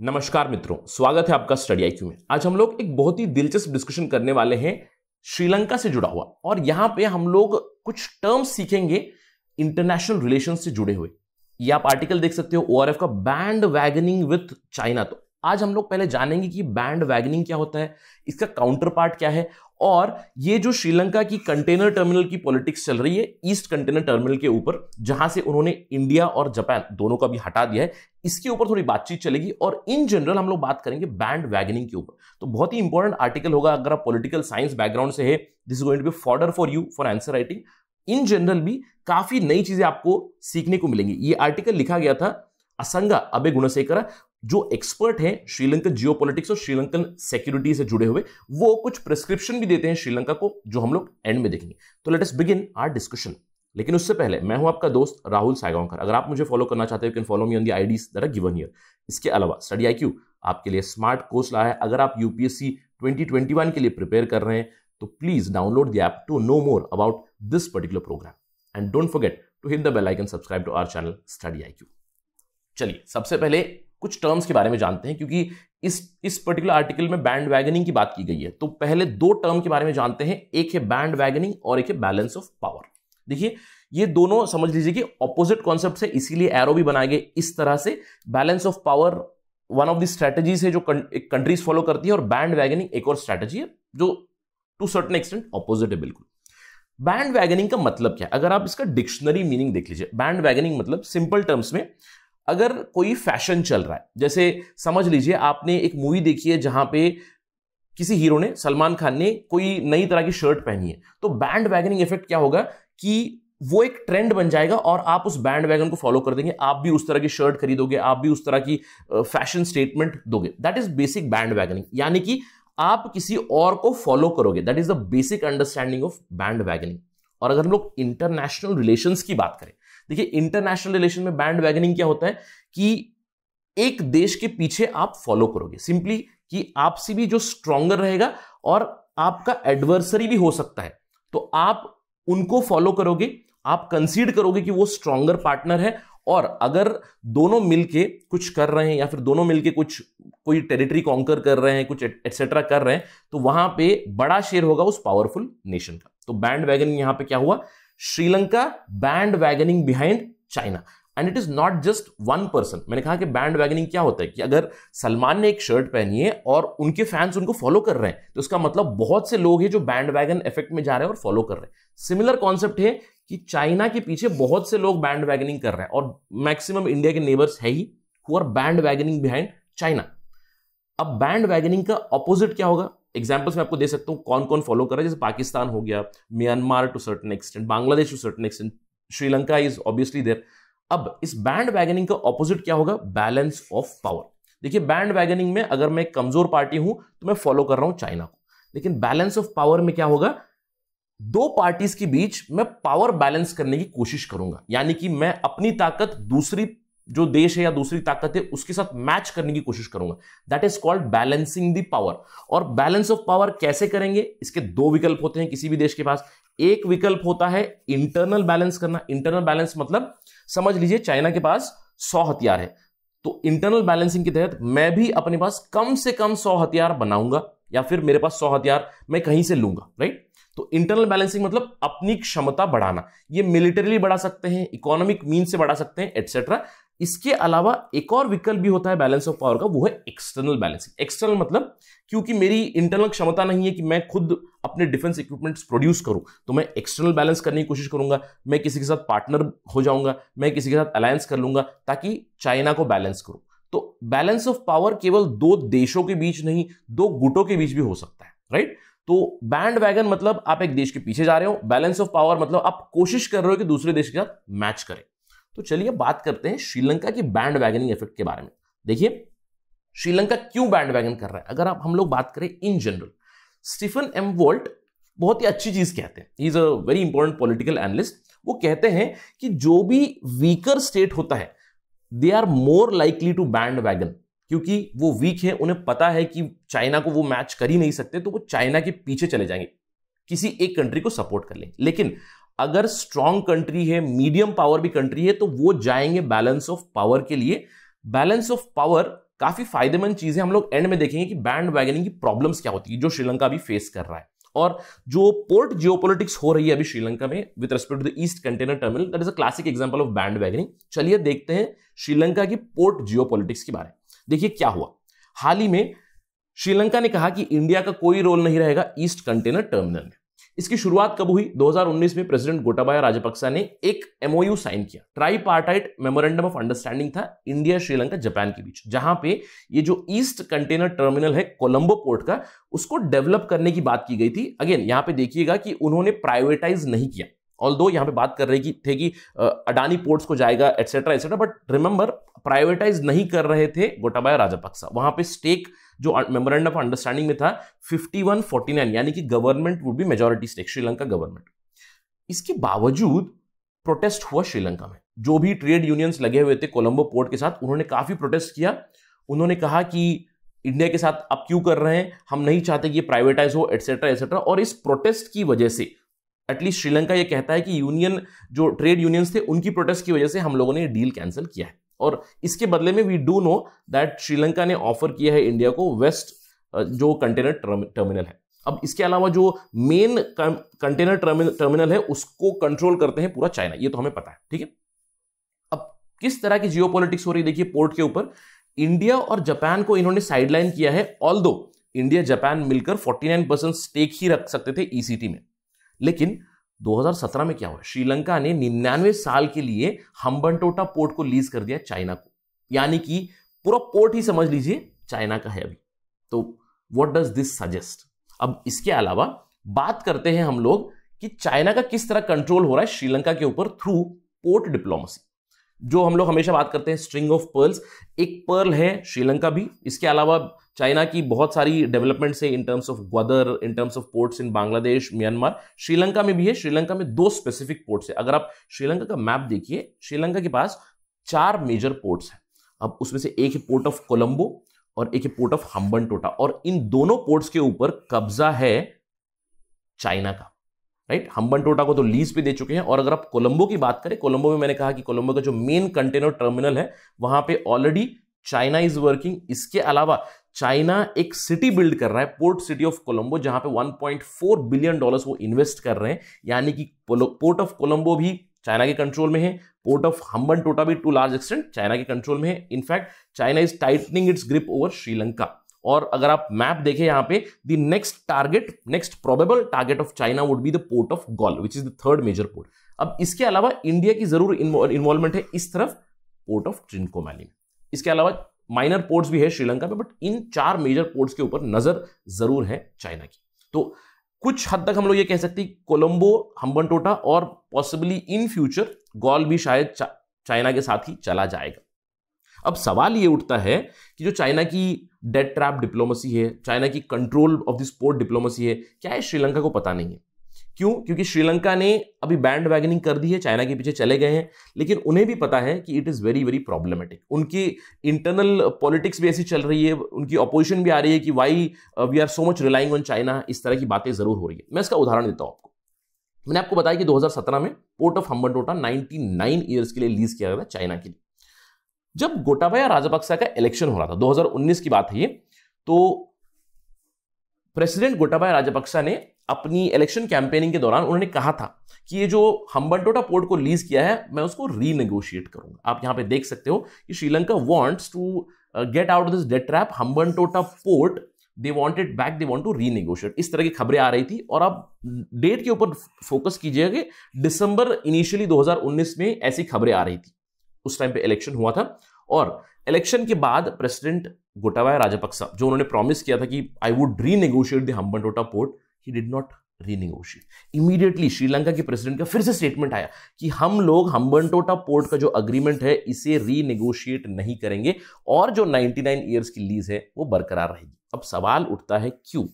नमस्कार मित्रों, स्वागत है आपका स्टडी आईक्यू में। आज हम लोग एक बहुत ही दिलचस्प डिस्कशन करने वाले हैं श्रीलंका से जुड़ा हुआ। और यहाँ पे हम लोग कुछ टर्म्स सीखेंगे इंटरनेशनल रिलेशन से जुड़े हुए। ये आप आर्टिकल देख सकते हो ओआरएफ का बैंड वैगनिंग विथ चाइना तो। आज हम लोग पहले जानेंगे कि बैंड वैगनिंग क्या होता है, इसका काउंटर पार्ट क्या है, और ये जो श्रीलंका की कंटेनर टर्मिनल की पॉलिटिक्स चल रही है ईस्ट कंटेनर टर्मिनल के ऊपर, जहाँ से उन्होंने इंडिया और जापान दोनों का भी हटा दिया है, इसके ऊपर थोड़ी बातचीत चलेगी, और इन जनरल हम लोग बात करेंगे बैंड वैगनिंग के ऊपर। तो बहुत ही इंपॉर्टेंट आर्टिकल होगा, अगर आप पॉलिटिकल साइंस बैकग्राउंड से है this is going to be fodder for you for answer writing in general भी काफ़ी नई चीज़ें आपको सीखने को मिलेंगी। ये आर्टिकल लिखा गया था असंगा अबे गुणसेकर जो एक्सपर्ट हैं श्रीलंकन जियो और श्रीलंकन सिक्योरिटी से जुड़े हुए, वो कुछ प्रिस्क्रिप्शन भी देते हैं श्रीलंका को, जो हम लोग एंड में देखेंगे। तो let us begin our discussion लेकिन उससे पहले, मैं हूँ आपका दोस्त राहुल सायगांवकर। अगर आप मुझे फॉलो करना चाहते हो can follow me on the IDs that are given here इसके अलावा स्टडी आईक्यू आपके लिए स्मार्ट कोर्स लाया है। अगर आप यूपीएससी 2021 के लिए प्रिपेयर कर रहे हैं तो please download the app to know more about this particular programme and don't forget to hit the bell icon subscribe to our channel study IQ चलिए, सबसे पहले कुछ टर्म्स के बारे में जानते हैं, क्योंकि इस इस पर्टिकुलर आर्टिकल में बैंड वैगनिंग की बात की गई है। तो पहले दो टर्म के बारे में जानते हैं, एक है बैंड वैगनिंग और एक है बैलेंस ऑफ़ पावर देखिए, ये दोनों समझ लीजिए कि ऑपोजिट कॉन्सेप्ट है, इसीलिए एरो भी बनाए गए इस तरह से। Balance of power one of the strategies है जो कंट्रीज़ फॉलो करती है, और बैंड वैगनिंग एक और स्ट्रेटजी है, जो टू सर्टन एक्सटेंट ऑपोजिट है, बिल्कुल। बैंड वैगनिंग का मतलब क्या है? अगर आप इसका डिक्शनरी मीनिंग देख लीजिए बैंड वैगनिंग मतलब सिंपल टर्म्स में अगर कोई फ़ैशन चल रहा है, जैसे समझ लीजिए आपने एक मूवी देखी है जहाँ पे किसी हीरो ने, सलमान खान ने कोई नई तरह की शर्ट पहनी है तो बैंड वैगनिंग इफ़ेक्ट क्या होगा कि वो एक ट्रेंड बन जाएगा और आप उस बैंड वैगन को फॉलो कर देंगे, आप भी उस तरह की शर्ट खरीदोगे, आप भी उस तरह की फ़ैशन स्टेटमेंट दोगे। That is basic bandwagoning. यानी कि आप किसी और को फॉलो करोगे। That is the basic understanding of bandwagoning. और अगर हम लोग इंटरनेशनल रिलेशंस की बात करें देखिए इंटरनेशनल रिलेशन में बैंड वैगनिंग क्या होता है कि एक देश के पीछे आप फॉलो करोगे। सिंपली कि आपसे भी जो स्ट्रॉन्गर रहेगा और आपका एडवर्सरी भी हो सकता है। तो आप उनको फॉलो करोगे, आप कंसीड करोगे कि वो स्ट्रॉन्गर पार्टनर है और अगर दोनों मिलके कुछ कर रहे हैं या फिर दोनों मिलके कुछ, कोई टेरिटरी कॉन्कर कर रहे हैं, कुछ एटसेट्रा कर रहे हैं तो वहाँ पे बड़ा शेयर होगा उस पावरफुल नेशन का। तो बैंड वैगनिंग यहाँ पे क्या हुआ? Sri Lanka bandwagoning behind China and it is not just one person मैंने कहा कि बैंड वैगनिंग क्या होता है कि अगर सलमान ने एक शर्ट पहनी है और उनके फैंस उनको फॉलो कर रहे हैं तो इसका मतलब बहुत से लोग हैं जो बैंड वैगन इफ़ेक्ट में जा रहे हैं और फॉलो कर रहे हैं। सिमिलर कॉन्सेप्ट है कि चाइना के पीछे बहुत से लोग बैंड वैगनिंग कर रहे हैं और मैक्सिमम इंडिया के नेबर्स है ही who are bandwagoning behind China अब बैंड वैगनिंग का ऑपोजिट क्या होगा? एग्जाम्पल्स मैं आपको दे सकता हूँ, कौन कौन फॉलो कर रहा है। जैसे पाकिस्तान हो गया Myanmar to certain extent Bangladesh to certain extent Sri Lanka is obviously there अब इस बैंड वैगनिंग का ऑपोजिट क्या होगा? बैलेंस ऑफ़ पावर देखिए बैंड वैगनिंग में अगर मैं कमज़ोर पार्टी हूँ तो मैं फॉलो कर रहा हूँ चाइना को। लेकिन बैलेंस ऑफ़ पावर में क्या होगा? दो पार्टीज़ के बीच मैं पावर बैलेंस करने की कोशिश करूँगा। यानी कि मैं अपनी ताकत दूसरी जो देश है या दूसरी ताकत है, उसके साथ मैच करने की कोशिश करूँगा। That is called balancing the power और बैलेंस ऑफ़ पावर कैसे करेंगे? इसके दो विकल्प होते हैं किसी भी देश के पास। एक विकल्प होता है इंटरनल बैलेंस करना। इंटरनल बैलेंस मतलब समझ लीजिए चाइना के पास सौ हथियार है। तो इंटरनल बैलेंसिंग के तहत मैं भी अपने पास कम से कम सौ हथियार बनाऊँगा या फिर मेरे पास सौ हथियार मैं कहीं से लूँगा राइट तो इंटरनल बैलेंसिंग मतलब अपनी क्षमता बढ़ाना। ये मिलिटरीली बढ़ा सकते हैं इकोनॉमिक मीन से बढ़ा सकते हैं एटसेट्रा इसके अलावा एक और विकल्प भी होता है बैलेंस ऑफ़ पावर का, वो है एक्सटर्नल बैलेंसिंग एक्सटर्नल मतलब क्योंकि मेरी इंटरनल क्षमता नहीं है कि मैं खुद अपने डिफेंस इक्विपमेंट्स प्रोड्यूस करूँ तो मैं एक्सटर्नल बैलेंस करने की कोशिश करूँगा, मैं किसी के साथ पार्टनर हो जाऊँगा, मैं किसी के साथ अलायंस कर लूँगा, ताकि चाइना को बैलेंस करूँ. तो बैलेंस ऑफ़ पावर केवल दो देशों के बीच नहीं, दो गुटों के बीच भी हो सकता है राइट तो बैंड वैगन मतलब आप एक देश के पीछे जा रहे हो बैलेंस ऑफ़ पावर मतलब आप कोशिश कर रहे हो कि दूसरे देश के साथ मैच करें. तो चलिए बात करते हैं श्रीलंका की बैंड वैगनिंग इफ़ेक्ट के बारे में। देखिए, श्रीलंका क्यों बैंड वैगन कर रहा है? अगर आप हम लोग बात करें in general Stephen M Walt बहुत ही अच्छी चीज़ कहते हैं। Is a very important political analyst वो कहते हैं कि जो भी वीकर स्टेट होता है they are more likely to bandwagon क्योंकि वो वीक है, उन्हें पता है कि चाइना को वो मैच कर ही नहीं सकते तो वो चाइना के पीछे चले जाएँगे। किसी एक कंट्री को सपोर्ट कर लेंगे। लेकिन अगर स्ट्रॉन्ग कंट्री है मीडियम पावर भी कंट्री है तो वो जाएँगे बैलेंस ऑफ़ पावर के लिए। बैलेंस ऑफ़ पावर काफ़ी फ़ायदेमंद चीज़ है। हम लोग एंड में देखेंगे कि बैंड वैगनिंग की प्रॉब्लम्स क्या होती है, जो श्रीलंका अभी फेस कर रहा है। और जो पोर्ट जियोपॉलिटिक्स हो रही है अभी श्रीलंका में with respect to the east container terminal that is a classic example of bandwagoning चलिए देखते हैं श्रीलंका की पोर्ट जियोपॉलिटिक्स के बारे में। देखिए क्या हुआ। हाल ही में श्रीलंका ने कहा कि इंडिया का कोई रोल नहीं रहेगा ईस्ट कंटेनर टर्मिनल में। इसकी शुरुआत कब हुई? 2019 में प्रेसिडेंट गोटाबाया राजपक्सा ने एक एमओयू साइन किया। ट्राईपार्टाइट मेमोरेंडम ऑफ़ अंडरस्टैंडिंग था इंडिया, श्रीलंका, जापान के बीच। जहाँ पे ये जो ईस्ट कंटेनर टर्मिनल है कोलंबो पोर्ट का, उसको डेवलप करने की बात की गई थी। अगेन, यहाँ पे देखिएगा कि उन्होंने प्राइवेटाइज नहीं किया। ऑल दो यहाँ पे बात कर रही थे कि अडानी पोर्ट्स को जाएगा etcetera etcetera but remember privatise नहीं कर रहे थे गोटाबाया राजपक्सा। वहाँ पे स्टेक जो मेमोरेंडम ऑफ़ अंडरस्टैंडिंग में था 5149 यानी कि government would be majority stake Sri Lanka government इसके बावजूद प्रोटेस्ट हुआ श्रीलंका में। जो भी ट्रेड यूनियंस लगे हुए थे कोलंबो पोर्ट के साथ, उन्होंने काफ़ी प्रोटेस्ट किया। उन्होंने कहा कि इंडिया के साथ अब क्यों कर रहे हैं? हम नहीं चाहते कि ये प्राइवेटाइज हो एटसेट्रा एटसेट्रा और इस प्रोटेस्ट की वजह से एटलीस्ट श्रीलंका ये कहता है कि यूनियन जो ट्रेड यूनियंस थे, उनकी प्रोटेस्ट की वजह से हम लोगों ने डील कैंसिल किया है। और इसके बदले में we do know that Sri Lanka ने ऑफ़र किया है इंडिया को वेस्ट जो कंटेनर टर्मिनल है। अब इसके अलावा जो मेन कंटेनर टर्मिनल है, उसको कंट्रोल करते हैं पूरा चाइना ये तो हमें पता है, ठीक है? अब किस तरह की जियो हो रही देखिए पोर्ट के ऊपर इंडिया और जापान को इन्होंने साइडलाइन किया है ऑल इंडिया जापान मिलकर 49 परसेंट स्टेक ही रख सकते थे ईसीटी में। लेकिन 2017 में क्या हुआ? श्रीलंका ने निन्यानवे साल के लिए हम्बनटोटा पोर्ट को लीज कर दिया चाइना को। यानी कि पूरा पोर्ट ही समझ लीजिए चाइना का है अभी। तो वॉट डज दिस सजेस्ट अब इसके अलावा बात करते हैं हम लोग कि चाइना का किस तरह कंट्रोल हो रहा है श्रीलंका के ऊपर थ्रू पोर्ट डिप्लोमेसी जो हम लोग हमेशा बात करते हैं स्ट्रिंग ऑफ़ पर्ल्स एक पर्ल है श्रीलंका भी। इसके अलावा चाइना की बहुत सारी डेवलपमेंट्स है in terms of Gwadar in terms of ports in Bangladesh, Myanmar. Sri Lanka में भी है, श्रीलंका में दो स्पेसिफिक पोर्ट्स है। अगर आप श्रीलंका का मैप देखिए, श्रीलंका के पास चार मेजर पोर्ट्स हैं। अब उसमें से एक है पोर्ट ऑफ़ कोलंबो और एक है पोर्ट ऑफ़ हम्बन टोटा और इन दोनों पोर्ट्स के ऊपर कब्जा है चाइना का। राइट हम्बन टोटा को तो लीज पे दे चुके हैं। और अगर आप कोलंबो की बात करें कोलंबो में मैंने कहा कि कोलंबो का जो मेन कंटेनर टर्मिनल है, वहाँ पे ऑलरेडी चाइना इज़ वर्किंग इसके अलावा चाइना एक सिटी बिल्ड कर रहा है पोर्ट सिटी ऑफ़ कोलंबो जहाँ पे 1.4 बिलियन डॉलर्स वो इन्वेस्ट कर रहे हैं। यानी कि पोर्ट ऑफ़ कोलंबो भी चाइना के कंट्रोल में है। पोर्ट ऑफ़ हम्बन टोटा भी टू लार्ज एक्सटेंट चाइना के कंट्रोल में है। In fact China is tightening its grip over Sri Lanka और अगर आप मैप देखें यहाँ पे the next target next probable target of China would be the port of Galle which is the third major port अब इसके अलावा India की ज़रूर इन्वॉल्वमेंट है इस तरफ़ पोर्ट ऑफ़ ट्रिंकोमैली में। इसके अलावा माइनर पोर्ट्स भी है श्रीलंका में बट इन चार मेजर पोर्ट्स के ऊपर नज़र ज़रूर है चाइना की। तो कुछ हद तक हम लोग ये कह सकते हैं कोलंबो हम्बनटोटा और पॉसिबली इन फ्यूचर गॉल भी शायद चा, चाइना के साथ ही चला जाएगा। अब सवाल ये उठता है कि जो चाइना की डेड ट्रैप डिप्लोमेसी है, चाइना की control of the sport diplomacy है, क्या है श्रीलंका को पता नहीं है? क्यों? क्योंकि श्रीलंका ने अभी बैंड वैगनिंग कर दी है, चाइना के पीछे चले गए हैं, लेकिन उन्हें भी पता है कि it is very very problematic उनकी इंटरनल पॉलिटिक्स भी ऐसी चल रही है, उनकी अपोजिशन भी आ रही है कि why we are so much relying on China इस तरह की बातें ज़रूर हो रही है। मैं इसका उदाहरण देता हूँ आपको। मैंने आपको बताया कि 2017 में पोर्ट ऑफ़ हम्बनटोटा 99 ईयर्स के लिए लीज किया गया था चाइना के लिए। जब गोटाबाया राजपक्सा का इलेक्शन हो रहा था 2019 की बात है ये तो प्रेसिडेंट गोटाबाया राजपक्सा ने अपनी इलेक्शन कैंपेनिंग के दौरान उन्होंने कहा था कि ये जो हम्बनटोटा पोर्ट को लीज किया है, मैं उसको रीनेगोशिएट करूँगा। आप यहाँ पे देख सकते हो कि Sri Lanka wants to get out of this debt trap Hambantota port they wanted back they want to renegotiate इस तरह की खबरें आ रही थी और आप डेट के ऊपर फोकस कीजिएगा कि दिसंबर इनिशियली 2019 में ऐसी खबरें आ रही थी। उस टाइम पे इलेक्शन हुआ था और इलेक्शन के बाद प्रेसिडेंट गोटाबाया राजपक्सा जो उन्होंने प्रॉमिस किया था कि I would renegotiate the Hambantota port he did not renegotiate immediately Sri Lanka के प्रेसिडेंट का फिर से स्टेटमेंट आया कि हम लोग हम्बनटोटा पोर्ट का जो अग्रीमेंट है, इसे रीनेगोशिएट नहीं करेंगे और जो 99 ईयर्स की लीज है, वो बरकरार रहेगी। अब सवाल उठता है क्यों?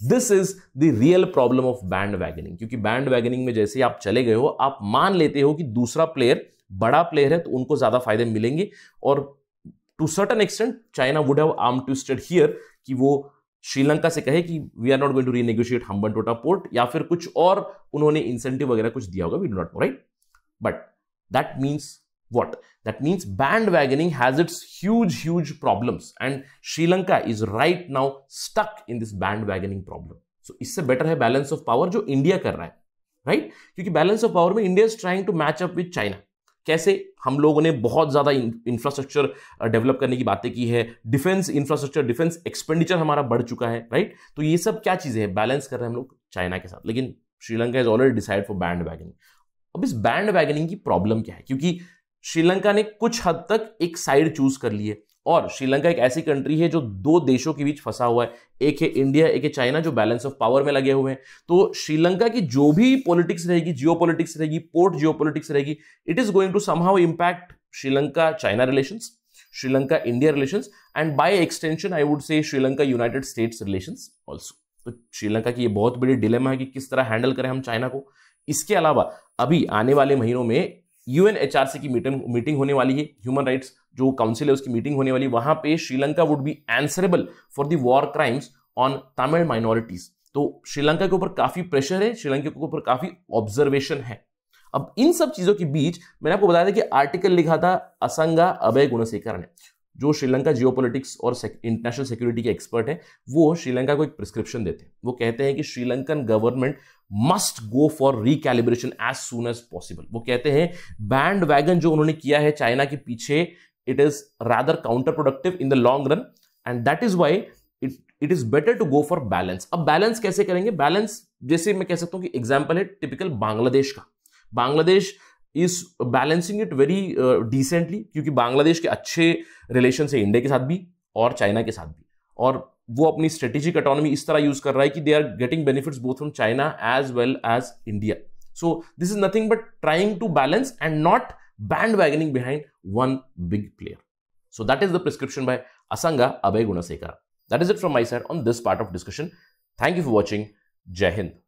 This is the real problem of bandwagoning क्योंकि बैंड वैगनिंग में जैसे आप चले गए हो, आप मान लेते हो कि दूसरा प्लेयर बड़ा प्लेयर है तो उनको ज़्यादा फ़ायदे मिलेंगे। और to certain extent China would have arm twisted here कि वो श्रीलंका से कहे कि we are not going to renegotiate Hambantota port या फिर कुछ और उन्होंने इंसेंटिव वगैरह कुछ दिया होगा we do not know right but that means what? That means bandwagoning has its huge huge problems, and sri lanka is right now stuck in this bandwagoning problem. So, इससे बेटर है balance of power जो India कर रहा है right right? क्योंकि balance of power में India is trying to match up with China कैसे हम लोगों ने बहुत ज़्यादा इंफ्रास्ट्रक्चर डेवलप करने की बातें की है। डिफेंस इंफ्रास्ट्रक्चर डिफेंस एक्सपेंडिचर हमारा बढ़ चुका है राइट तो ये सब क्या चीज़ें हैं? बैलेंस कर रहे हैं हम लोग चाइना के साथ। लेकिन Sri Lanka is already decide for bandwagoning अब इस बैंड वैगनिंग की प्रॉब्लम क्या है? क्योंकि श्रीलंका ने कुछ हद तक एक साइड चूज़ कर ली है। और श्रीलंका एक ऐसी कंट्री है जो दो देशों के बीच फंसा हुआ है। एक है इंडिया एक है चाइना जो बैलेंस ऑफ़ पावर में लगे हुए हैं। तो श्रीलंका की जो भी पॉलिटिक्स रहेगी जियो पॉलिटिक्स रहेगी पोर्ट जियो पॉलिटिक्स रहेगी it is going to somehow impact Sri Lanka China relation Sri Lanka India relation and by extension I would say Sri Lanka United States relation also तो श्रीलंका की ये बहुत बड़ी dilemma है कि किस तरह हैंडल करें हम चाइना को। इसके अलावा, अभी आने वाले महीनों में यूएनएचआरसी की मीटिंग मीटिंग होने वाली है ह्यूमन राइट्स जो काउंसिल है उसकी मीटिंग होने वाली वहाँ पे Sri Lanka would be answerable for the war crimes on Tamil minorities तो श्रीलंका के ऊपर काफ़ी प्रेशर है, श्रीलंका के ऊपर काफ़ी ऑब्जर्वेशन है। अब इन सब चीज़ों के बीच मैंने आपको बताया था कि आर्टिकल लिखा था असंगा अभय गुणशेखर ने। जो श्रीलंका जियो और इंटरनेशनल सिक्योरिटी के एक्सपर्ट हैं, वो श्रीलंका को एक प्रिस्क्रिप्शन देते हैं। वो कहते हैं कि Sri Lankan government must go for recalibration as soon as possible वो कहते हैं बैंड वैगन जो उन्होंने किया है चाइना के पीछे it is rather counterproductive in the long run and that is why it it is better to go for balance अब बैलेंस कैसे करेंगे? बैलेंस जैसे मैं कह सकता हूँ कि एग्ज़ाम्पल है टिपिकल बांग्लादेश का। Bangladesh is balancing it very decently क्योंकि बांग्लादेश के अच्छे रिलेशन है इंडिया के साथ भी और चाइना के साथ भी। और वो अपनी स्ट्रेटेजिक इकोनॉमी इस तरह यूज़ कर रहा है कि they are getting benefits both from China as well as India so this is nothing but trying to balance and not bandwagoning behind one big player so that is the prescription by Asanga Abhay Gunasekara. That is it from my side on this part of discussion thank you for watching Jai Hind.